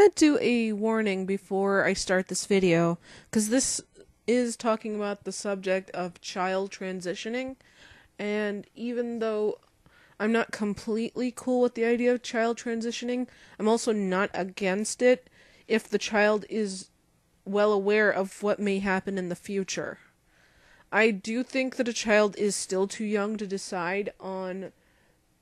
to do a warning before I start this video because this is talking about the subject of child transitioning. And even though I'm not completely cool with the idea of child transitioning, I'm also not against it if the child is well aware of what may happen in the future. I do think that a child is still too young to decide on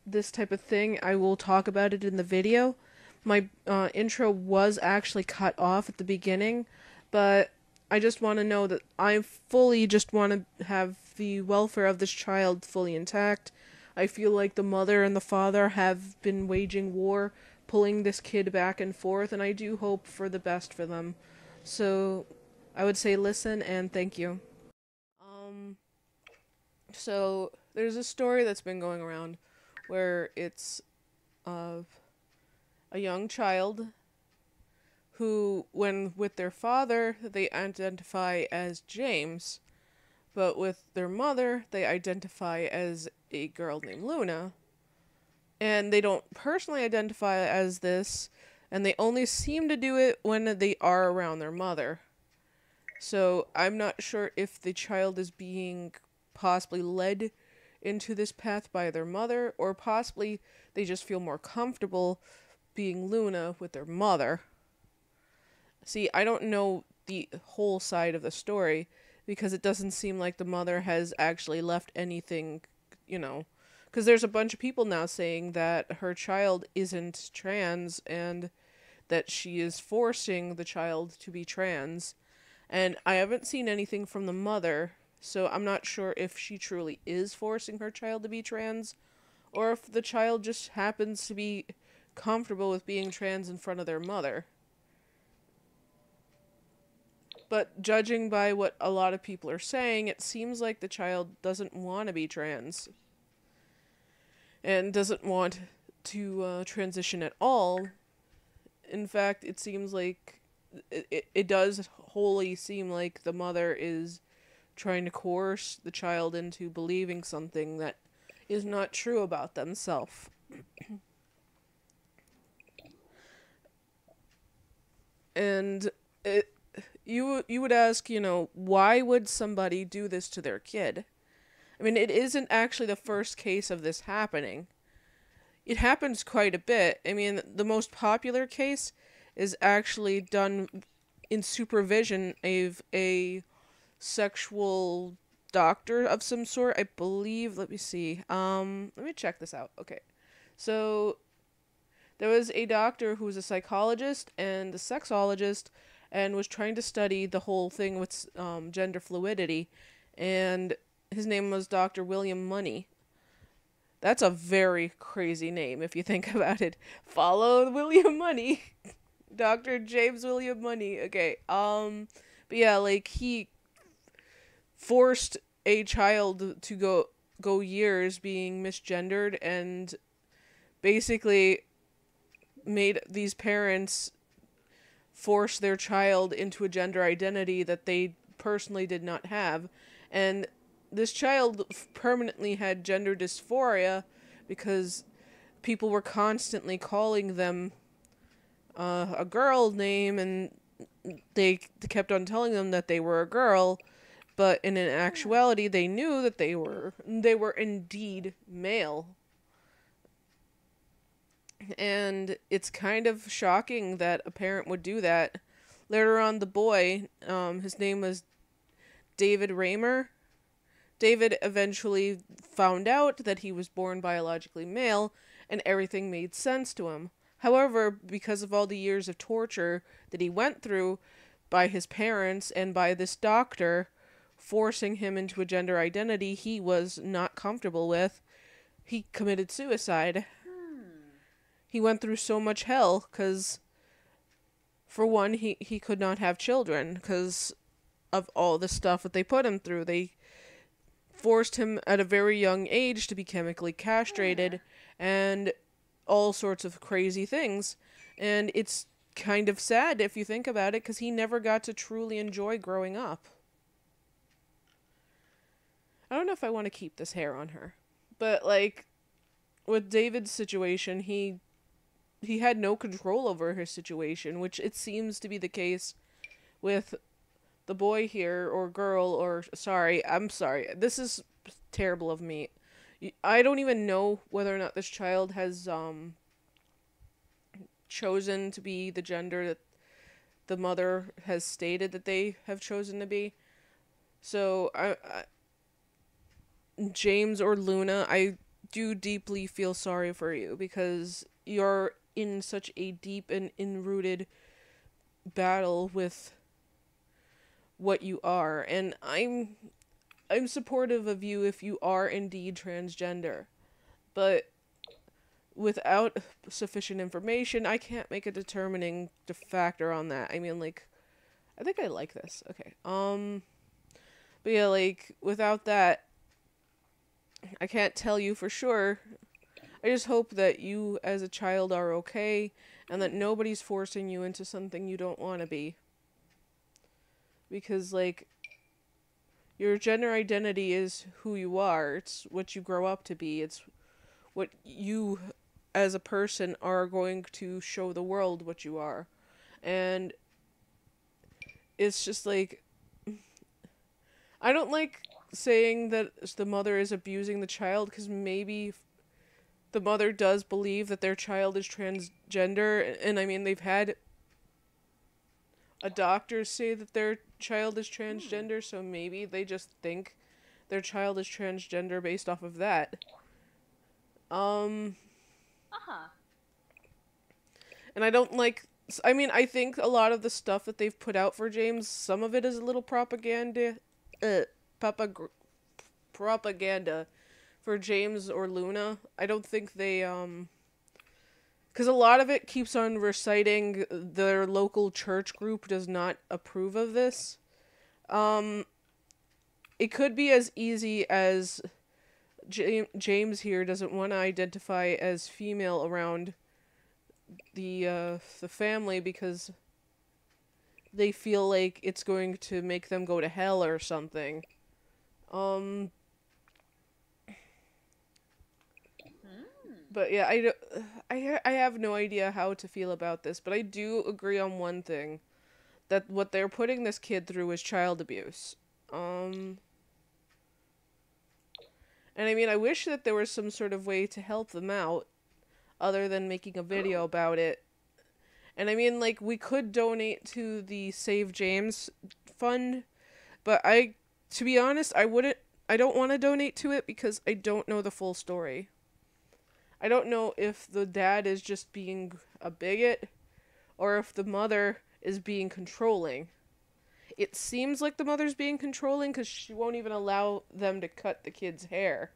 this type of thing. I will talk about it in the video. My uh, intro was actually cut off at the beginning, but I just want to know that I fully just want to have the welfare of this child fully intact. I feel like the mother and the father have been waging war, pulling this kid back and forth, and I do hope for the best for them. So I would say listen and thank you. Um so there's a story that's been going around where it's of a young child who when with their father they identify as James but with their mother they identify as a girl named Luna and they don't personally identify as this and they only seem to do it when they are around their mother. So I'm not sure if the child is being possibly led into this path by their mother, or possibly they just feel more comfortable being Luna with their mother. See, I don't know the whole side of the story because it doesn't seem like the mother has actually left anything, you know, because there's a bunch of people now saying that her child isn't trans and that she is forcing the child to be trans. And I haven't seen anything from the mother, so I'm not sure if she truly is forcing her child to be trans or if the child just happens to be comfortable with being trans in front of their mother. But judging by what a lot of people are saying, it seems like the child doesn't want to be trans and doesn't want to uh, transition at all. In fact, it seems like it, it, it does wholly seem like the mother is trying to coerce the child into believing something that is not true about themselves. And it, you you would ask, you know, why would somebody do this to their kid? I mean, it isn't actually the first case of this happening. It happens quite a bit. I mean, the most popular case is actually done in supervision of a sexual doctor of some sort. I believe, let me see. Um, let me check this out. Okay. So there was a doctor who was a psychologist and a sexologist and was trying to study the whole thing with um, gender fluidity and his name was Dr. William Money. That's a very crazy name if you think about it. Follow William Money. Dr. James William Money. Okay. Um but yeah, like he forced a child to go go years being misgendered and basically made these parents force their child into a gender identity that they personally did not have. And this child permanently had gender dysphoria because people were constantly calling them uh, a girl name and they kept on telling them that they were a girl but in an actuality they knew that they were they were indeed male and it's kind of shocking that a parent would do that later on the boy um, his name was david Reimer David eventually found out that he was born biologically male, and everything made sense to him. However, because of all the years of torture that he went through by his parents and by this doctor forcing him into a gender identity he was not comfortable with, he committed suicide. He went through so much hell because, for one, he, he could not have children because of all the stuff that they put him through. They forced him at a very young age to be chemically castrated and all sorts of crazy things. And it's kind of sad if you think about it because he never got to truly enjoy growing up. I don't know if I want to keep this hair on her. But, like, with David's situation, he he had no control over his situation, which it seems to be the case with the boy here or girl or sorry, I'm sorry. This is terrible of me. I don't even know whether or not this child has um chosen to be the gender that the mother has stated that they have chosen to be. So I, I James or Luna, I do deeply feel sorry for you because you're in such a deep and enrooted battle with what you are and I'm I'm supportive of you if you are indeed transgender. But without sufficient information, I can't make a determining factor on that. I mean like I think I like this. Okay. Um but yeah, like without that I can't tell you for sure I just hope that you as a child are okay and that nobody's forcing you into something you don't want to be. Because, like, your gender identity is who you are, it's what you grow up to be, it's what you as a person are going to show the world what you are. And it's just like. I don't like saying that the mother is abusing the child because maybe the mother does believe that their child is transgender and I mean they've had a doctor say that their child is transgender so maybe they just think their child is transgender based off of that. Um uh-huh. And I don't like I mean I think a lot of the stuff that they've put out for James some of it is a little propaganda uh papa propaganda for James or Luna. I don't think they um because a lot of it keeps on reciting their local church group does not approve of this. Um, it could be as easy as James here doesn't want to identify as female around the uh, the family because they feel like it's going to make them go to hell or something. Um, But yeah, I, I, I have no idea how to feel about this, but I do agree on one thing that what they're putting this kid through is child abuse. Um and I mean, I wish that there was some sort of way to help them out other than making a video about it. And I mean, like we could donate to the Save James fund, but I to be honest, I wouldn't I don't want to donate to it because I don't know the full story. I don't know if the dad is just being a bigot or if the mother is being controlling. It seems like the mother's being controlling because she won't even allow them to cut the kid's hair.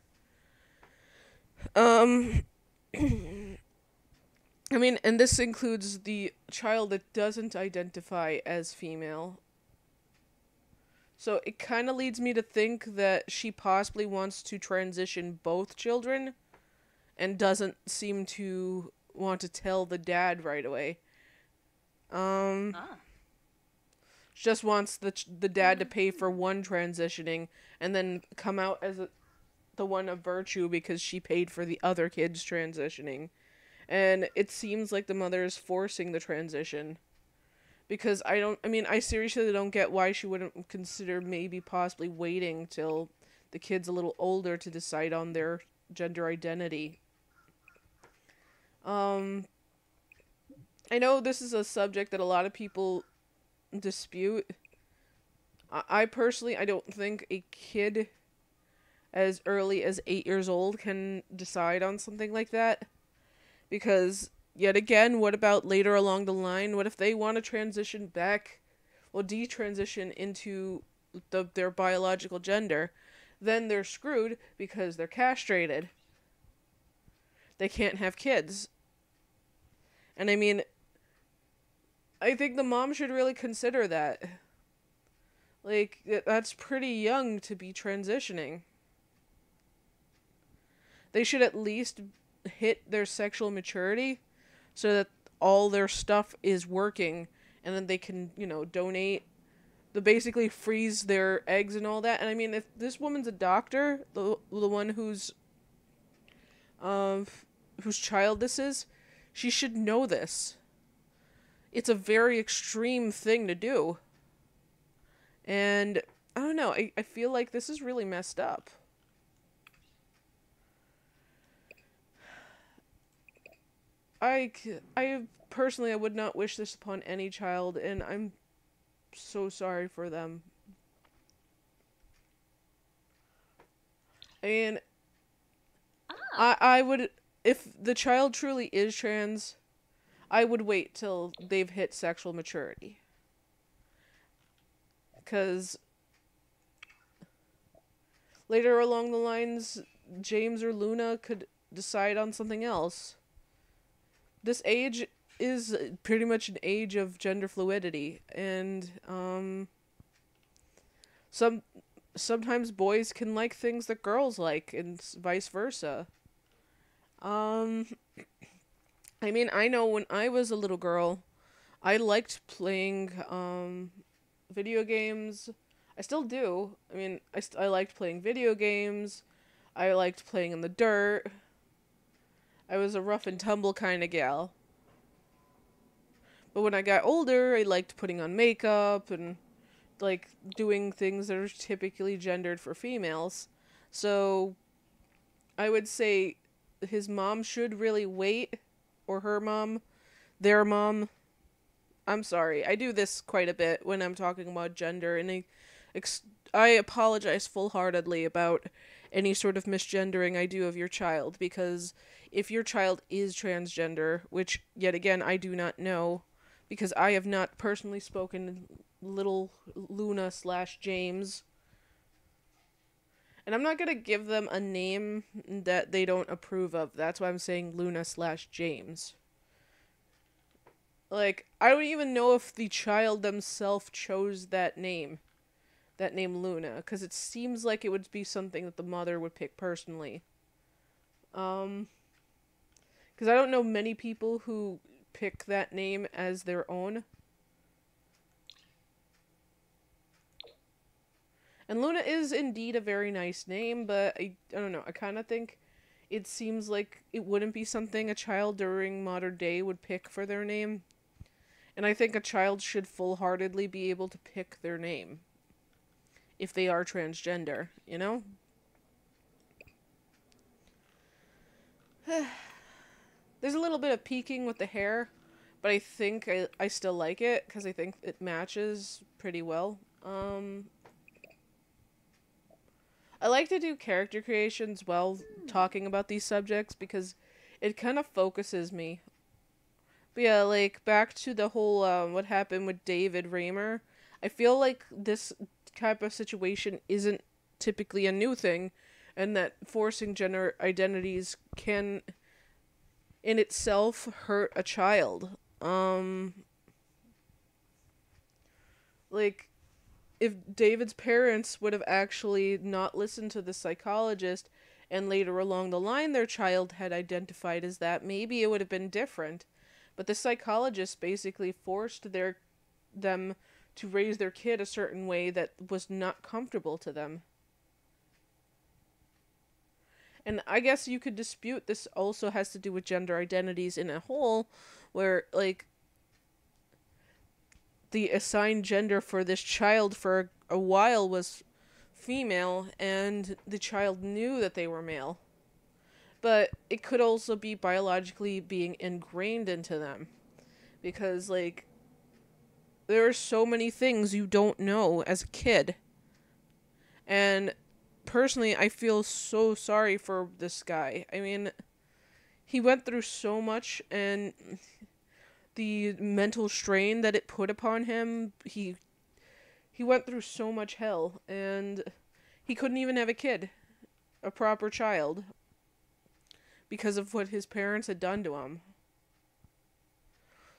Um, I mean, and this includes the child that doesn't identify as female. So it kind of leads me to think that she possibly wants to transition both children and doesn't seem to want to tell the dad right away. Um, ah. just wants the the dad to pay for one transitioning and then come out as a, the one of virtue because she paid for the other kid's transitioning. And it seems like the mother is forcing the transition. Because I don't I mean, I seriously don't get why she wouldn't consider maybe possibly waiting till the kid's a little older to decide on their gender identity. Um, I know this is a subject that a lot of people dispute. I, personally, I don't think a kid as early as eight years old can decide on something like that. Because, yet again, what about later along the line? What if they want to transition back or detransition into the, their biological gender? Then they're screwed because they're castrated. They can't have kids. And I mean, I think the mom should really consider that. Like, that's pretty young to be transitioning. They should at least hit their sexual maturity so that all their stuff is working and then they can, you know, donate the basically freeze their eggs and all that. And I mean, if this woman's a doctor, the the one who's um whose child this is, She should know this. It's a very extreme thing to do. And I don't know, I, I feel like this is really messed up. I, I personally, I would not wish this upon any child, and I'm so sorry for them. I mean, ah. I, I would, if the child truly is trans, I would wait till they've hit sexual maturity. Because later along the lines, James or Luna could decide on something else. This age is pretty much an age of gender fluidity, and um, some sometimes boys can like things that girls like, and vice versa. Um, I mean, I know when I was a little girl, I liked playing um, video games. I still do. I mean, I, I liked playing video games. I liked playing in the dirt. I was a rough and tumble kind of gal. But when I got older, I liked putting on makeup and like doing things that are typically gendered for females. So I would say his mom should really wait or her mom, their mom. I'm sorry. I do this quite a bit when I'm talking about gender and I I apologize full-heartedly about any sort of misgendering I do of your child because if your child is transgender, which yet again I do not know because I have not personally spoken little Luna slash James. And I'm not gonna give them a name that they don't approve of. That's why I'm saying Luna slash James. Like, I don't even know if the child themselves chose that name. That name Luna. Because it seems like it would be something that the mother would pick personally. Um. Because I don't know many people who pick that name as their own. And Luna is indeed a very nice name, but I, I don't know. I kind of think it seems like it wouldn't be something a child during modern day would pick for their name. And I think a child should full heartedly be able to pick their name if they are transgender, you know? There's a little bit of peeking with the hair, but I think I, I still like it because I think it matches pretty well. Um, I like to do character creations while talking about these subjects because it kind of focuses me. But yeah, like back to the whole um, what happened with David Reimer. I feel like this type of situation isn't typically a new thing, and that forcing gender identities can in itself hurt a child. Um like if David's parents would have actually not listened to the psychologist and later along the line their child had identified as that, maybe it would have been different. But the psychologist basically forced their them to raise their kid a certain way that was not comfortable to them. And I guess you could dispute this also has to do with gender identities in a whole, where, like, the assigned gender for this child for a while was female, and the child knew that they were male. But it could also be biologically being ingrained into them. Because, like, there are so many things you don't know as a kid. And personally, I feel so sorry for this guy. I mean, he went through so much and the mental strain that it put upon him, he he went through so much hell and he couldn't even have a kid, a proper child because of what his parents had done to him.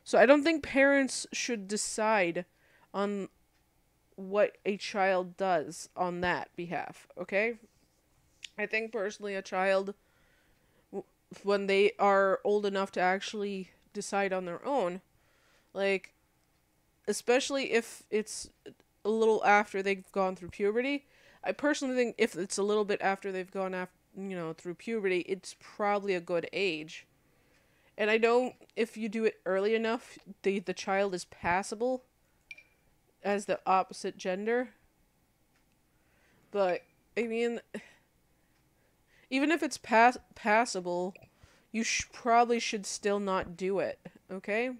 So I don't think parents should decide on what a child does on that behalf, okay? I think personally a child when they are old enough to actually decide on their own, like especially if it's a little after they've gone through puberty, I personally think if it's a little bit after they've gone after, you know, through puberty, it's probably a good age. And I know if you do it early enough, the the child is passable as the opposite gender. But I mean, even if it's pass passable, you sh- probably should still not do it. Okay?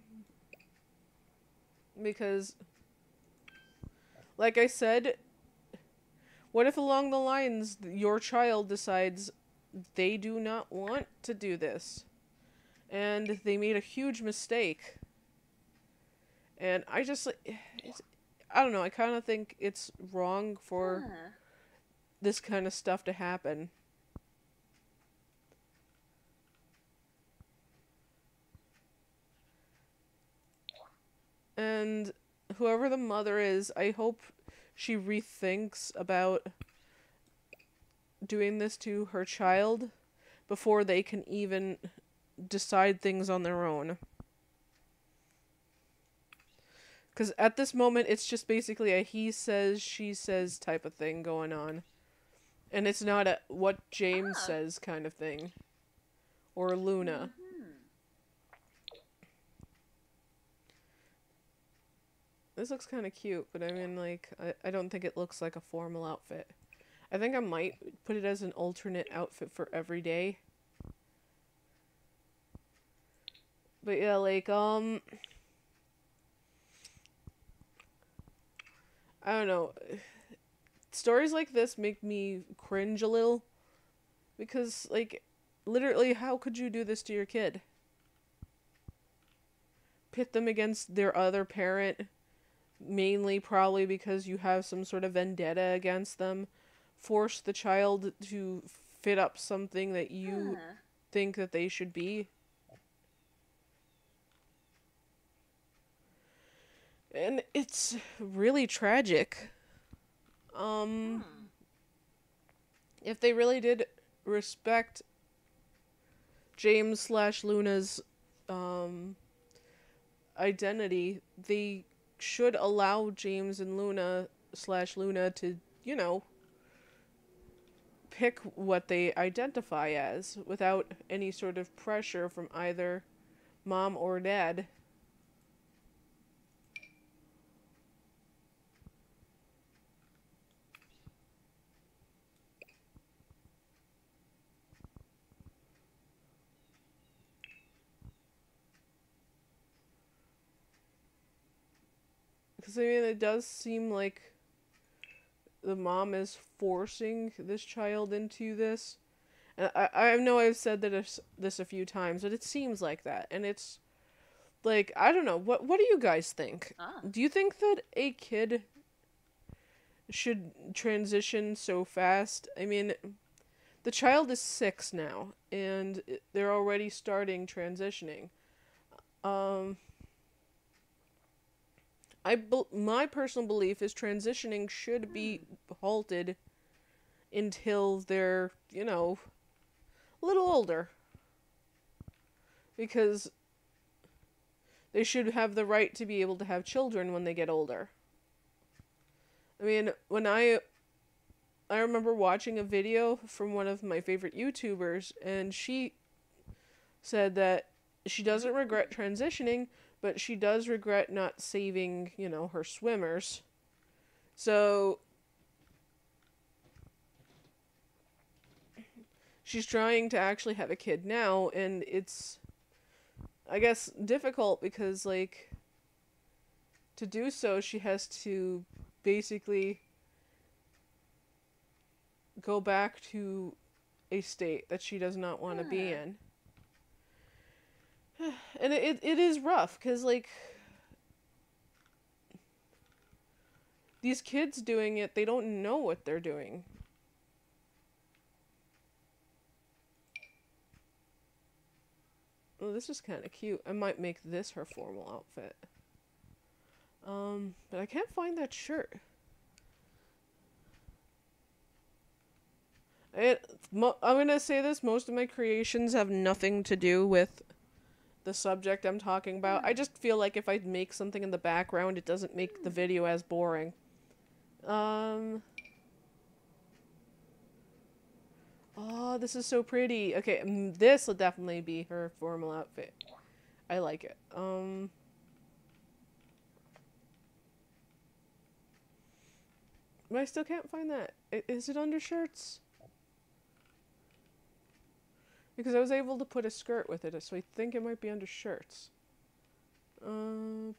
Because, like I said, what if along the lines your child decides they do not want to do this? And they made a huge mistake. And I just, I don't know, I kind of think it's wrong for Huh. this kind of stuff to happen. And whoever the mother is, I hope she rethinks about doing this to her child before they can even decide things on their own. Because at this moment, it's just basically a he says, she says type of thing going on. And it's not a what James Ah. says kind of thing. Or Luna. Mhm. This looks kind of cute, but I mean, like, I, I don't think it looks like a formal outfit. I think I might put it as an alternate outfit for every day. But yeah, like, um. I don't know. Stories like this make me cringe a little. Because, like, literally, how could you do this to your kid? Pit them against their other parent mainly probably because you have some sort of vendetta against them force the child to fit up something that you Huh. think that they should be and it's really tragic um Hmm. if they really did respect James slash Luna's um identity, they should allow James and Luna slash Luna to, you know, pick what they identify as without any sort of pressure from either mom or dad. Because I mean, it does seem like the mom is forcing this child into this. And I, I know I've said that this, this a few times, but it seems like that. And it's like, I don't know. What, what do you guys think? Ah. Do you think that a kid should transition so fast? I mean, the child is six now, and they're already starting transitioning. Um, I bel my personal belief is transitioning should be halted until they're, you know, a little older. Because they should have the right to be able to have children when they get older. I mean, when I I remember watching a video from one of my favorite YouTubers and she said that she doesn't regret transitioning but she does regret not saving, you know, her swimmers. So she's trying to actually have a kid now and it's I guess difficult because like to do so she has to basically go back to a state that she does not want to be in and it it is rough because like these kids doing it they don't know what they're doing. Well this is kind of cute. I might make this her formal outfit. Um but i can't find that shirt. It, mo- i'm gonna say this most of my creations have nothing to do with the subject I'm talking about. I just feel like if I make something in the background, it doesn't make the video as boring. Um. Oh, this is so pretty. Okay, mm, this will definitely be her formal outfit. I like it. Um. But I still can't find that. Is it under shirts? Because I was able to put a skirt with it, so I think it might be under shirts. Uh,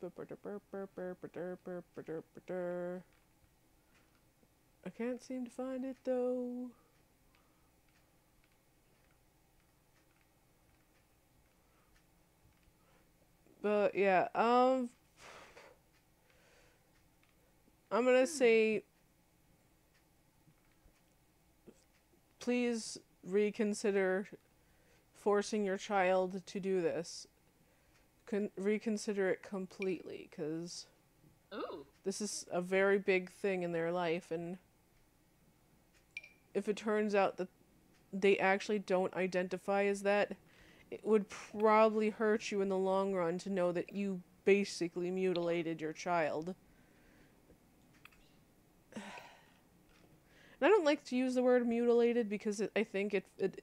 I can't seem to find it though. But yeah, um I'm going to say please reconsider forcing your child to do this. Con- reconsider it completely cuz this is a very big thing in their life and if it turns out that they actually don't identify as that it would probably hurt you in the long run to know that you basically mutilated your child and i don't like to use the word mutilated because it, i think it, it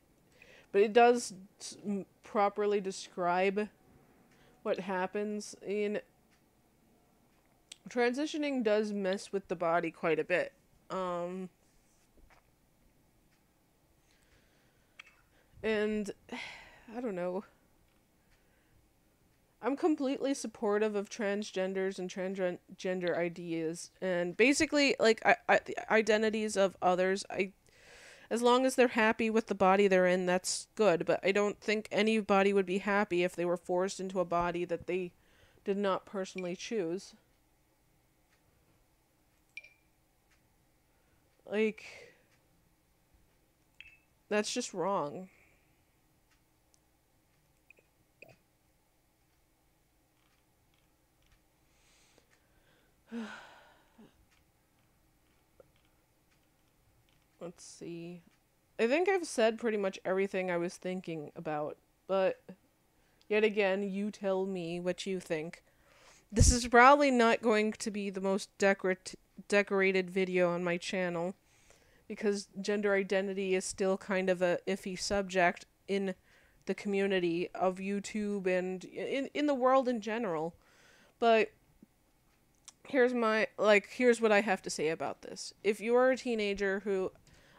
but it does properly describe what happens in transitioning does mess with the body quite a bit. Um and I don't know. I'm completely supportive of transgenders and transgender ideas and basically like I, I, identities of others. I as long as they're happy with the body they're in, that's good, but I don't think anybody would be happy if they were forced into a body that they did not personally choose. Like, that's just wrong. Let's see. I think I've said pretty much everything I was thinking about, but yet again, you tell me what you think. This is probably not going to be the most decorat- decorated video on my channel because gender identity is still kind of a iffy subject in the community of YouTube and in in the world in general. But here's my like here's what I have to say about this. If you are a teenager who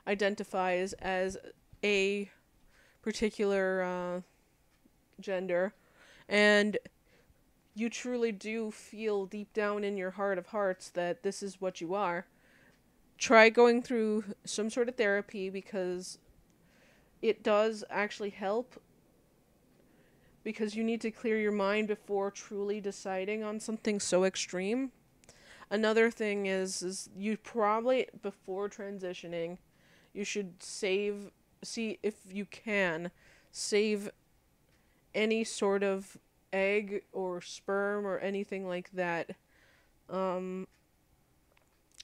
identifies as a particular uh, gender and you truly do feel deep down in your heart of hearts that this is what you are, try going through some sort of therapy because it does actually help. Because you need to clear your mind before truly deciding on something so extreme. Another thing is, is you probably before transitioning, you should save, see if you can, save any sort of egg or sperm or anything like that um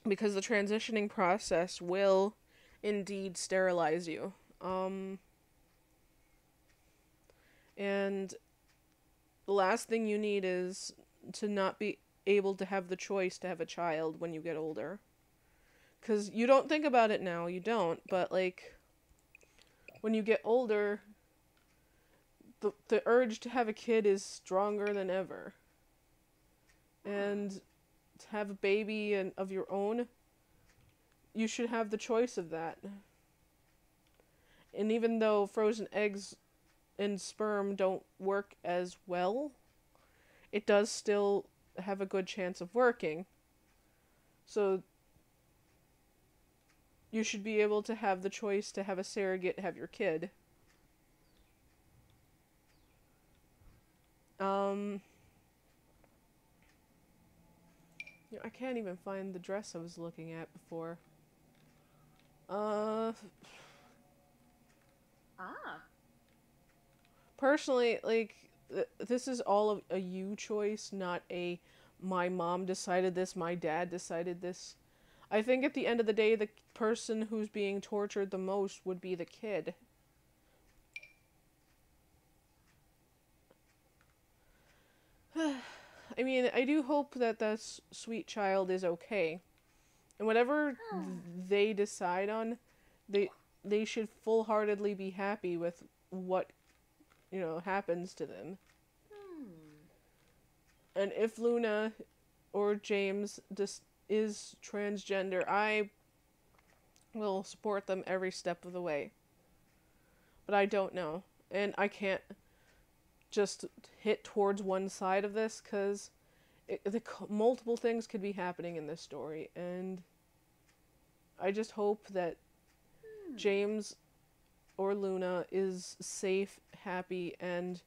because the transitioning process will indeed sterilize you. Um and the last thing you need is to not be able to have the choice to have a child when you get older cuz you don't think about it now you don't but like when you get older the the urge to have a kid is stronger than ever. And to have a baby and of your own, you should have the choice of that. And even though frozen eggs and sperm don't work as well, it does still have a good chance of working. So you should be able to have the choice to have a surrogate have your kid. Um, yeah, I can't even find the dress I was looking at before. Uh, Ah. personally, like th- this is all of a you choice, not a my mom decided this, my dad decided this. I think at the end of the day, the person who's being tortured the most would be the kid. I mean, I do hope that that sweet child is okay. And whatever they decide on, they they should full heartedly be happy with what you know happens to them. Hmm. And if Luna or James just is transgender, I will support them every step of the way. But I don't know. And I can't just hit towards one side of this because the multiple things could be happening in this story. And I just hope that hmm. James or Luna is safe, happy, and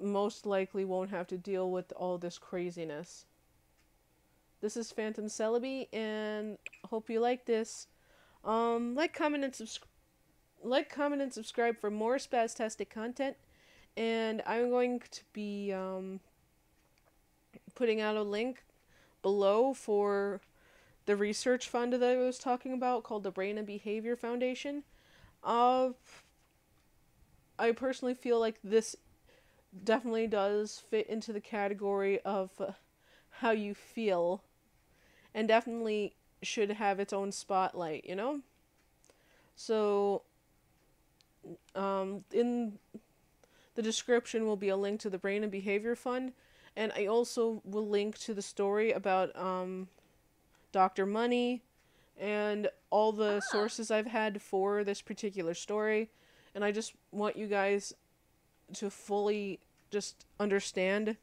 most likely won't have to deal with all this craziness. This is Phantom Celebi, and hope you like this. Um, like, comment, and subscribe. Like, comment, and subscribe for more Spaztastic content. And I'm going to be um, putting out a link below for the research fund that I was talking about called the Brain and Behavior Foundation. Uh, I personally feel like this definitely does fit into the category of uh, how you feel and definitely should have its own spotlight, you know? So, um, in the description will be a link to the Brain and Behavior Fund, and I also will link to the story about um, Dr. Money and all the ah. sources I've had for this particular story. And I just want you guys to fully just understand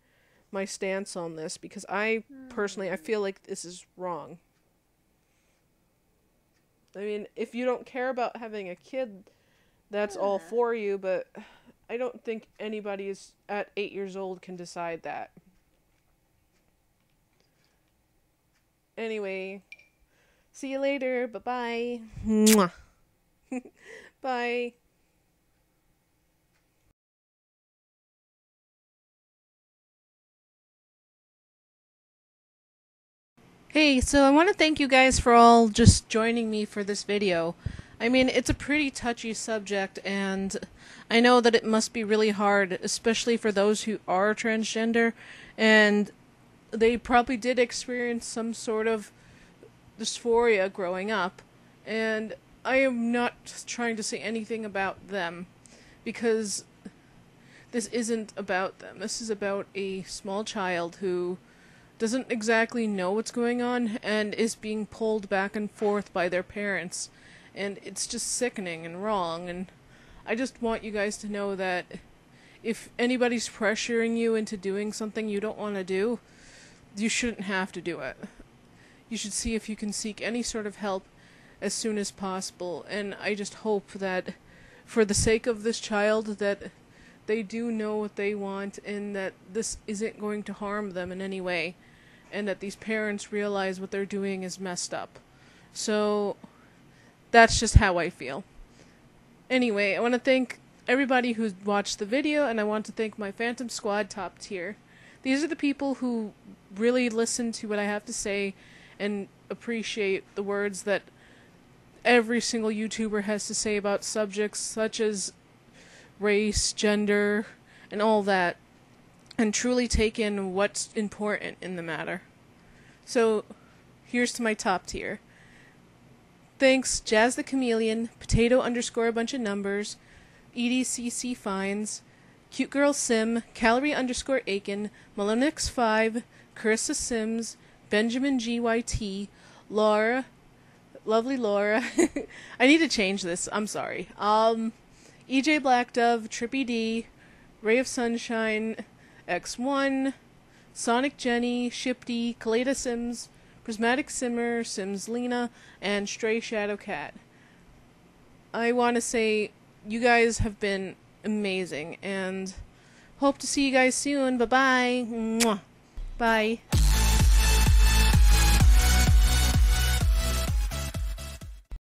my stance on this because I hmm. personally I feel like this is wrong. I mean, if you don't care about having a kid, that's all for you, but I don't think anybody is at 8 years old can decide that. Anyway, see you later. Bye bye bye. Hey, so I want to thank you guys for all just joining me for this video. I mean, it's a pretty touchy subject, and I know that it must be really hard, especially for those who are transgender, and they probably did experience some sort of dysphoria growing up, and I am not trying to say anything about them, because this isn't about them. This is about a small child who doesn't exactly know what's going on and is being pulled back and forth by their parents. And it's just sickening and wrong. And I just want you guys to know that if anybody's pressuring you into doing something you don't want to do, you shouldn't have to do it. You should see if you can seek any sort of help as soon as possible. And I just hope that for the sake of this child that they do know what they want and that this isn't going to harm them in any way and that these parents realize what they're doing is messed up. So that's just how I feel. Anyway, I want to thank everybody who's watched the video and I want to thank my Phantom Squad top tier. These are the people who really listen to what I have to say and appreciate the words that every single YouTuber has to say about subjects such as race, gender, and all that, and truly take in what's important in the matter. So, here's to my top tier. Thanks, Jazz the Chameleon, Potato underscore a bunch of numbers, EDCC Fines, Cute Girl Sim, Calorie underscore Aiken, Malonix5, Carissa Sims, Benjamin GYT, Laura, lovely Laura. I need to change this. I'm sorry. Um, EJ Black Dove, Trippy D, Ray of Sunshine, X1, Sonic Jenny, Shipty, Kaleda Sims, Prismatic Simmer, Sims Lena, and Stray Shadow Cat. I want to say you guys have been amazing and hope to see you guys soon. Bye bye. Bye.